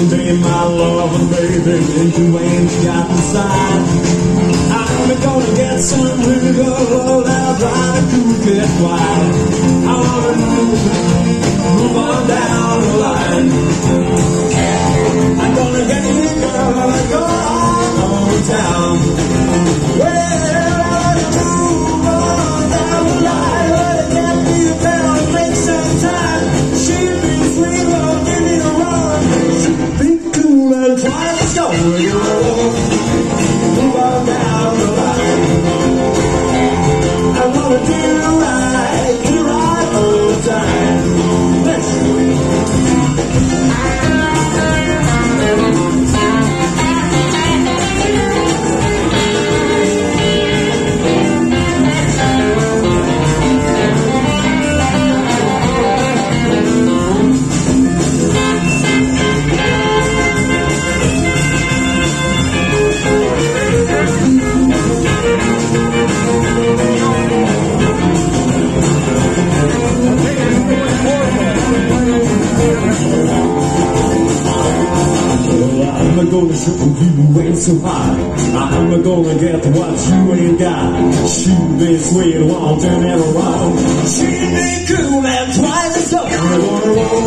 Today, my love and baby, you ain't got inside. I'm gonna get some real I'm gonna show you ain't so high. I'm gonna get what you ain't got. Shoot this way, won't turn it around. She be cool and twice as tough. I'm gonna roll,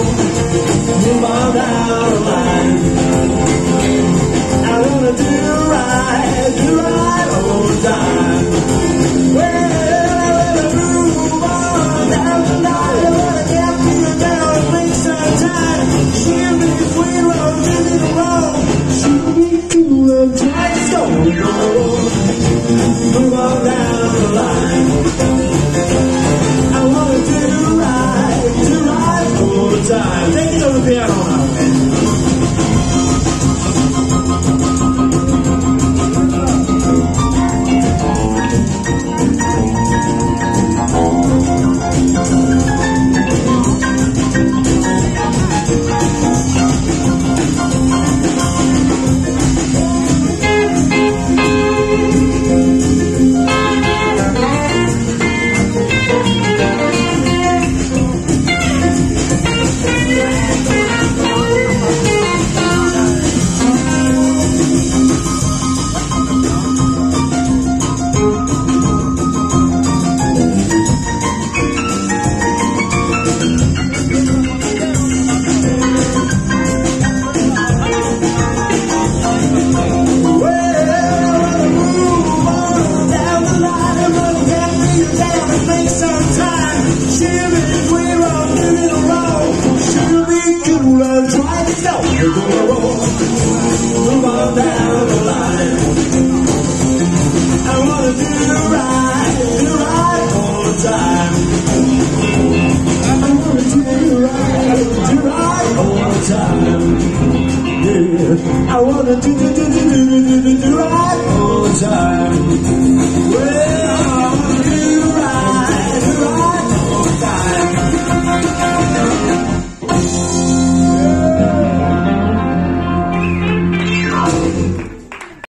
move on down Move yourself. You're gonna roll, roll on down the line. I wanna do right, do right all the time. I wanna do right, do right all the time. Yeah, I wanna do do do do do do do, do right all the time. Well,